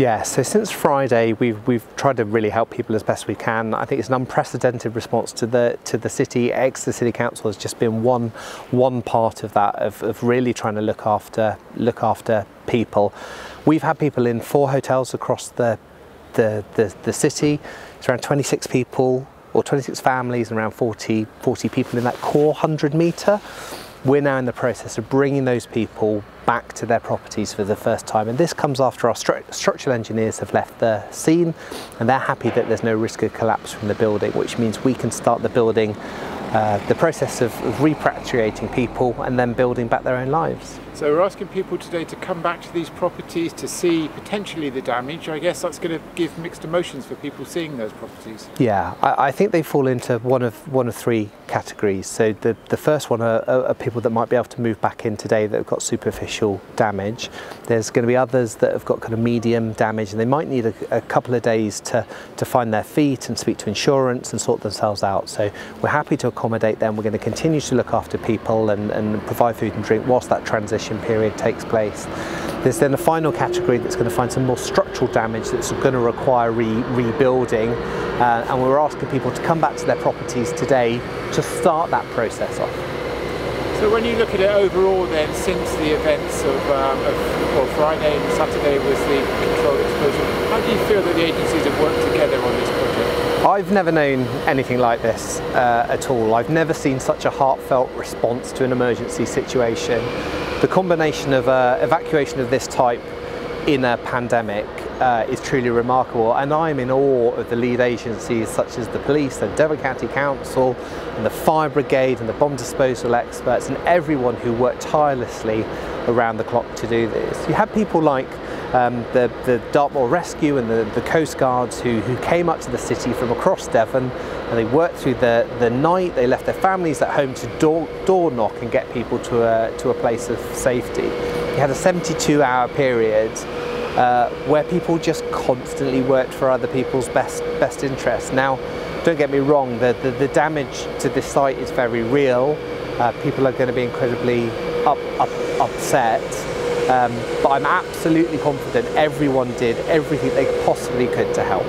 Yeah, so since Friday, we've we've tried to really help people as best we can. I think it's an unprecedented response to the to the city. Exeter City Council has just been one one part of that of, of really trying to look after look after people. We've had people in four hotels across the the, the, the city. It's around 26 people or 26 families and around 40 40 people in that core 100 metre. We're now in the process of bringing those people back to their properties for the first time. And this comes after our stru structural engineers have left the scene and they're happy that there's no risk of collapse from the building, which means we can start the building, uh, the process of, of repatriating people and then building back their own lives. So we're asking people today to come back to these properties to see potentially the damage. I guess that's going to give mixed emotions for people seeing those properties. Yeah, I, I think they fall into one of one of three categories. So the, the first one are, are, people that might be able to move back in today that have got superficial damage. There's going to be others that have got kind of medium damage and they might need a, a couple of days to, to find their feet and speak to insurance and sort themselves out. So we're happy to accommodate them. We're going to continue to look after people and, and provide food and drink whilst that transition period takes place. There's then a final category that's going to find some more structural damage that's going to require re rebuilding uh, and we're asking people to come back to their properties today to start that process off. So when you look at it overall then, since the events of, um, of well, Friday and Saturday was the controlled explosion, how do you feel that the agencies have worked together on this project? I've never known anything like this uh, at all. I've never seen such a heartfelt response to an emergency situation the combination of uh, evacuation of this type in a pandemic uh, is truly remarkable and I'm in awe of the lead agencies such as the police, the Devon County Council and the fire brigade and the bomb disposal experts and everyone who worked tirelessly around the clock to do this. You had people like um, the, the Dartmoor Rescue and the, the Coast Guards who, who came up to the city from across Devon and they worked through the, the night, they left their families at home to door, door knock and get people to a, to a place of safety. You had a 72 hour period uh, where people just constantly worked for other people's best, best interests. Now, don't get me wrong, the, the, the damage to this site is very real. Uh, people are going to be incredibly up, up, upset. Um, but I'm absolutely confident everyone did everything they possibly could to help.